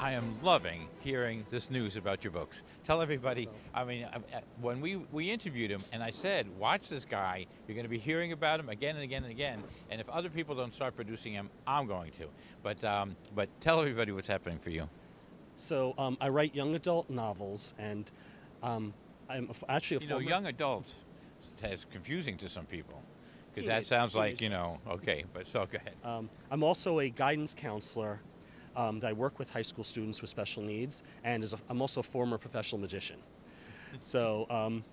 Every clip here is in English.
I am loving hearing this news about your books. Tell everybody, I mean, when we, we interviewed him and I said, watch this guy, you're going to be hearing about him again and again and again, and if other people don't start producing him, I'm going to. But, um, but tell everybody what's happening for you. So um, I write young adult novels, and um, I'm actually a you know, young adult is confusing to some people. Because that sounds like, you know, okay, but so go ahead. Um, I'm also a guidance counselor. Um, that I work with high school students with special needs, and as a, I'm also a former professional magician. So um,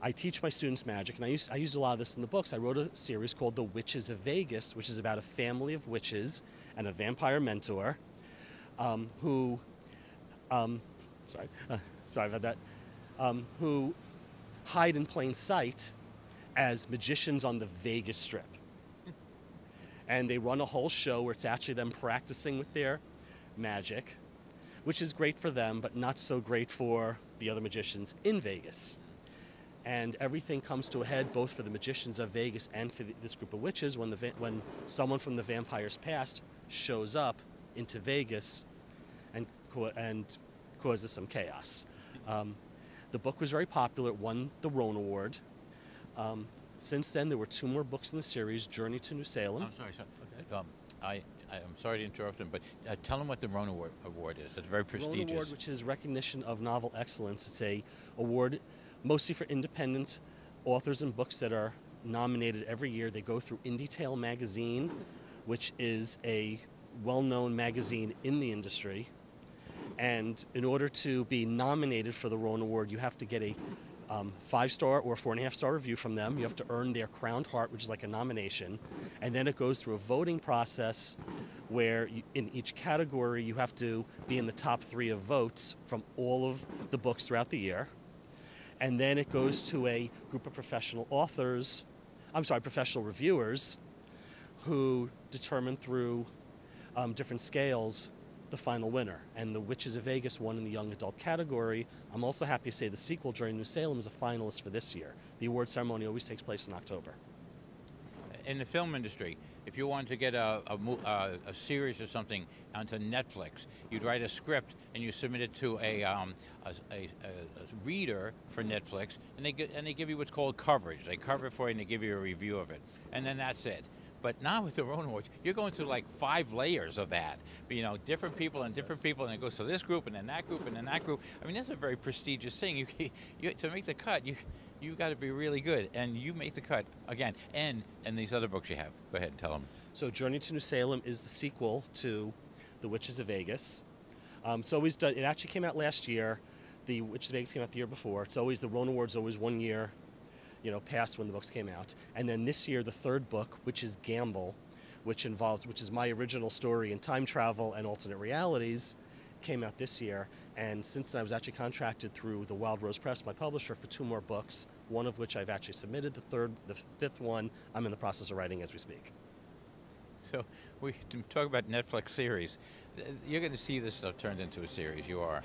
I teach my students magic, and I used, I used a lot of this in the books. I wrote a series called The Witches of Vegas, which is about a family of witches and a vampire mentor um, who, um, sorry, uh, sorry about that, um, who hide in plain sight as magicians on the Vegas Strip and they run a whole show where it's actually them practicing with their magic, which is great for them, but not so great for the other magicians in Vegas. And everything comes to a head both for the magicians of Vegas and for the, this group of witches when, the, when someone from the vampire's past shows up into Vegas and, and causes some chaos. Um, the book was very popular, it won the RONE Award. Um, since then, there were two more books in the series Journey to New Salem. I'm sorry, sorry. Um, I, I'm sorry to interrupt him, but uh, tell him what the Rona Award, Award is. It's very RONE prestigious. Award, which is recognition of novel excellence. It's a award mostly for independent authors and books that are nominated every year. They go through InD'tale magazine, which is a well-known magazine in the industry. And in order to be nominated for the RONE Award, you have to get a um, five-star or four-and-a-half-star review from them. You have to earn their Crowned Heart, which is like a nomination, and then it goes through a voting process where you, in each category you have to be in the top three of votes from all of the books throughout the year, and then it goes to a group of professional authors, I'm sorry, professional reviewers, who determine through um, different scales the final winner. And The Witches of Vegas won in the young adult category. I'm also happy to say the sequel, Journey to New Salem, is a finalist for this year. The award ceremony always takes place in October. in the film industry, if you wanted to get a, a, a series or something onto Netflix, you'd write a script and you submit it to a, um, a- a reader for Netflix, and they, get, and they give you what's called coverage. They cover it for you and they give you a review of it. And then that's it. But now with the Rona Awards, you're going through like five layers of that. You know, different people and different people, and it goes to this group and then that group and then that group. I mean, that's a very prestigious thing. You, you to make the cut, you you got to be really good, and you make the cut again. And and these other books you have. Go ahead and tell them. So Journey to New Salem is the sequel to The Witches of Vegas. Um, it's always done. It actually came out last year. The Witches of Vegas came out the year before. It's always the Rona Award's always one year, you know, past when the books came out. And then this year, the third book, which is Gamble, which involves, which is my original story in time travel and alternate realities, came out this year. And since then, I was actually contracted through the Wild Rose Press, my publisher, for two more books. One of which I've actually submitted. The third, the fifth one, I'm in the process of writing as we speak. So we talk about Netflix series. You're going to see this stuff turned into a series. You are.